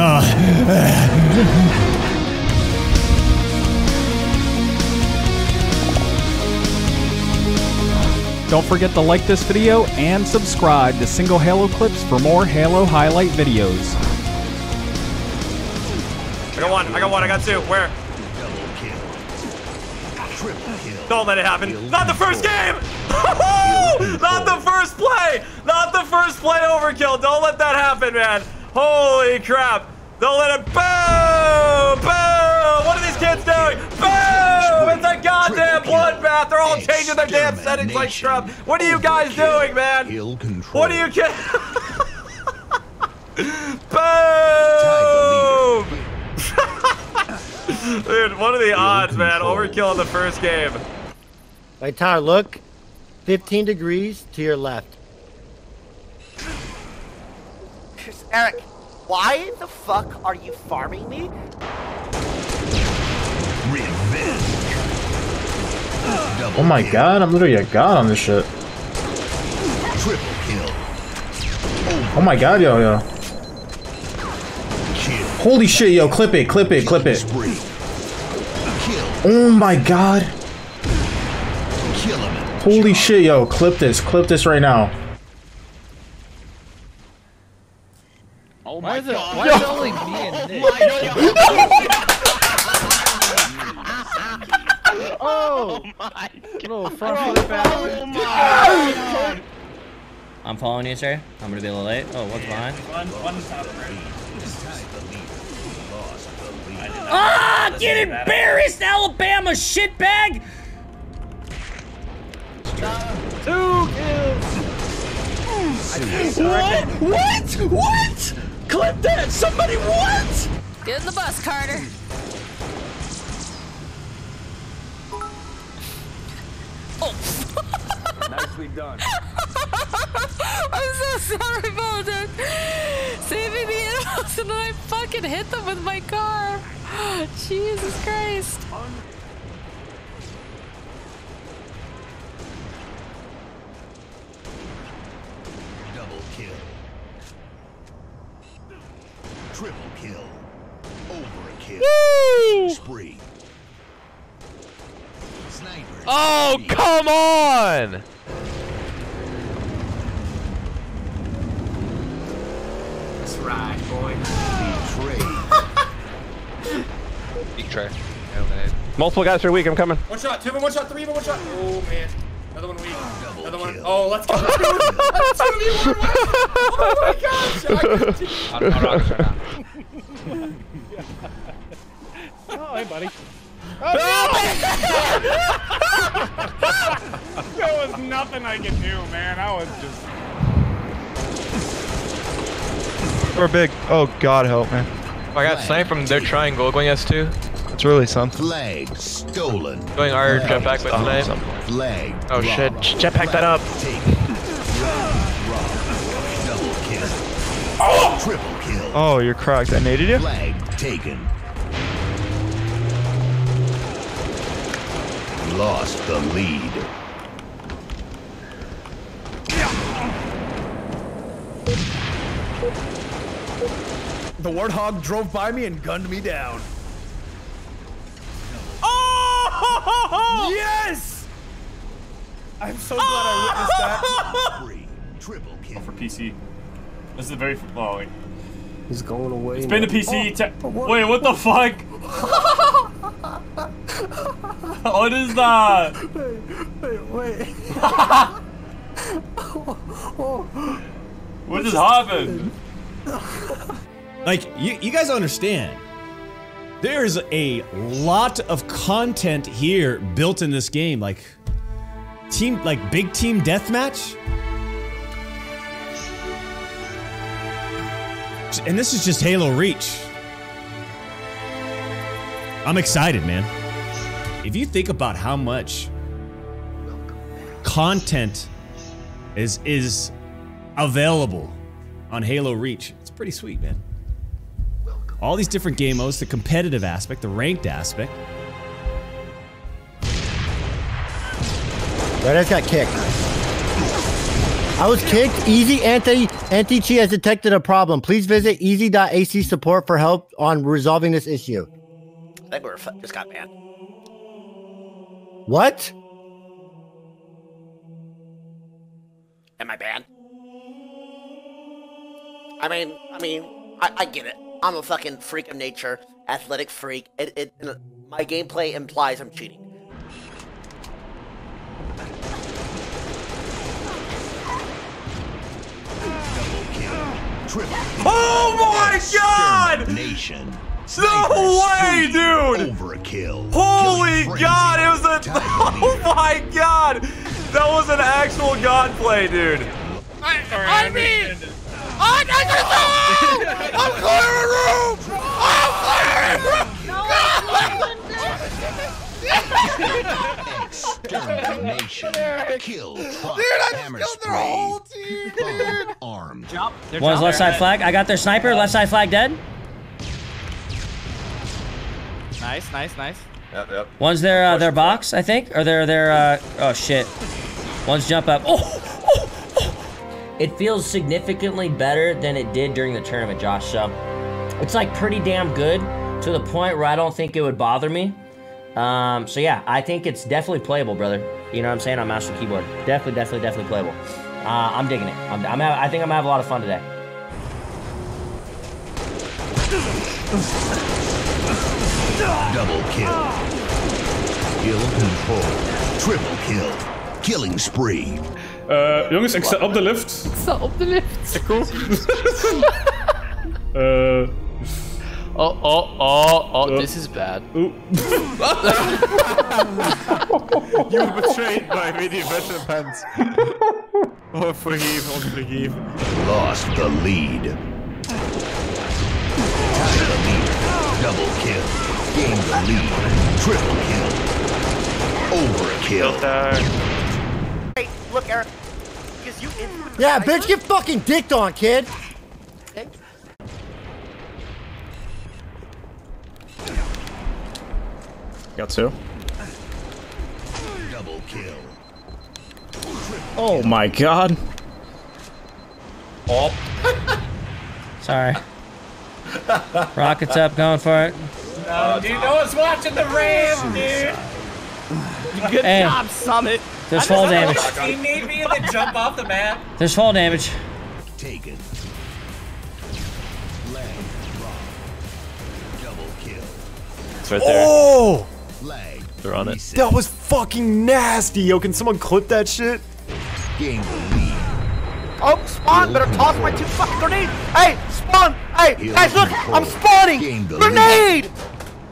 breathing, huh? Don't forget to like this video and subscribe to Single Halo Clips for more Halo highlight videos. I got one. I got one. I got two. Where? Don't let it happen. Not the first game. Not the first play. Not the first play overkill. Don't let that happen, man. Holy crap. Don't let it. Boom! Boom! What are these kids doing? Boom! It's a goddamn bloodbath. They're all changing their damn settings like scrub. What are you guys doing, man? What are you kidding? Boom! Dude, what are the odds, man? Overkill in the first game. Right, Tyler, look. 15 degrees to your left. Eric, why the fuck are you farming me? Revenge. Oh my god, I'm literally a god on this shit. Triple kill. Oh my god, yo, yo. Holy shit, yo, clip it, clip it, clip it. Oh my god. Holy shit, yo, clip this, clip this right now. Oh my god. Why is it only me and Nick? Oh! my Little front flip Oh my god. I'm following you, sir. I'm gonna be a little late. Oh, what's behind? One, one top right. Ah! Get embarrassed, Alabama shitbag! Two kills. What? What? What? Clip that! Somebody what? Get in the bus, Carter. Oh. Nicely done. I'm so sorry about that. Saving the animals and then I fucking hit them with my car. Jesus Christ. Double kill. Triple kill. Over a kill. Spree. Sniper. Oh, come on! That's right, boy. Betrayed. Big try. Multiple guys per week, I'm coming. One shot, two of them, one shot, three of them, one shot. Oh, man. Another one weak. Another one. Oh, let's go. Two of you, one, one. Oh my gosh. I couldn't- I'm, I'm rocking right now. Oh, hey, buddy. There was nothing I could do, man. I was just. We're big. Oh, God help, man. I got sniped from their triangle going S2. It's really something. Flag stolen. Going our Flag jetpack with stolen. snipe. Flag. Oh shit, dropped. jetpack that up. Taken. Triple kill. Oh, you're cracked. I naded you? Flag taken. Lost the lead. The Warthog drove by me and gunned me down. Oh! Yes! I'm so glad I witnessed that. Three. Triple kill. Oh, for PC. This is a very. Oh, wait. He's going away. It's been a PC. te- Wait, what the fuck? what is that? Wait, wait. What just happened? Like, you, you guys understand. There's a lot of content here built in this game. Like, team, like, big team deathmatch. And this is just Halo Reach. I'm excited, man. If you think about how much content is is available on Halo Reach, it's pretty sweet, man. All these different game modes, the competitive aspect, the ranked aspect. Red Eyes got kicked. I was kicked. Easy anti anti cheat has detected a problem. Please visit easy.ac support for help on resolving this issue. I think we're just got banned. What? Am I banned? I mean, I mean, I, I get it. I'm a fucking freak of nature, athletic freak. It, it, my gameplay implies I'm cheating. Oh my god! Nation. No way, dude! Overkill. Holy god, it was a. Oh my god! That was an actual god play, dude. I, I mean, I'm not gonna I'm clearing room. Extermination. Kill. Truck. Dude, I just killed their whole team, dude. Armed. One's left side flag. I got their sniper. Left side flag dead. Nice, nice, nice. Yep, yep. One's their uh, their box, I think, or their their. Uh, oh shit. One's jump up. Oh, oh, oh. It feels significantly better than it did during the tournament, Josh. So it's like pretty damn good to the point where I don't think it would bother me. Um, so yeah, I think it's definitely playable, brother. You know what I'm saying on Master Keyboard. Definitely, definitely, definitely playable. Uh, I'm digging it. I'm, I'm hav- I think I'm gonna have a lot of fun today. Double kill. Kill control. Triple kill. Killing spree. Eh, jongens, ik sta op de lift. Sta op de lift. Cool. Eh, Oh, oh, oh, oh, this is bad. Oeh. You were betrayed by Video Veteran Pants. Oh, forgive, unforgive. Lost the lead. Tied the lead. Double kill. Gained the lead. Triple kill. Overkill. Hey, look, Eric. Because you Yeah, bitch, get fucking dicked on, kid. Got two. Double kill. Oh my god. Oh. Sorry. Rockets up, going for it. No, dude, no one's watching the ram, dude. Good Hey. job, Summit. There's fall damage. You need me and then jump off the map. There's fall damage. Taken. Leg drop. Double kill. It's right there. Oh! Leg. They're on it. That was fucking nasty. Yo, can someone clip that shit? Gained the lead. Oh, spawn! Better toss my two fucking grenades! Hey, spawn! Hey, Heal guys, look! I'm spawning! Grenade!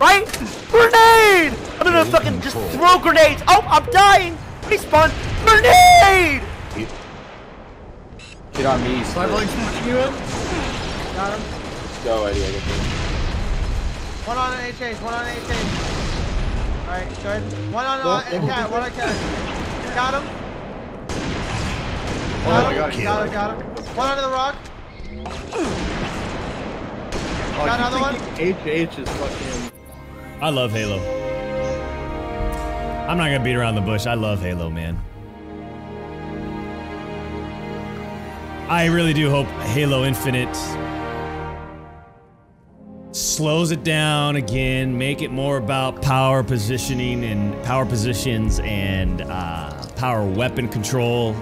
Right? Grenade! I'm gonna fucking just throw grenades! Oh, I'm dying! Respawn! Grenade! Get on me. Sniperling's pushing you in. Got him. Let's Go, Eddie. I get you. One on an HH, one on an HH. Alright, good. One on uh, a cat, one on cat. Got him. Oh, Got I him, got it. got him, got him. One under the rock. Got another one. HH is fucking. I love Halo. I'm not gonna beat around the bush. I love Halo, man. I really do hope Halo Infinite slows it down again, make it more about power positioning and power positions and uh, power weapon control.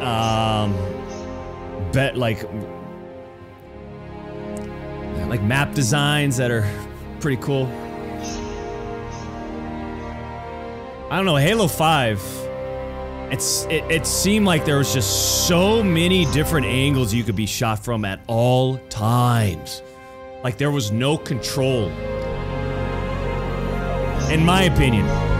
Um, bet like like map designs that are pretty cool. I don't know, Halo 5. It's it, it seemed like there was just so many different angles you could be shot from at all times. Like there was no control. In my opinion.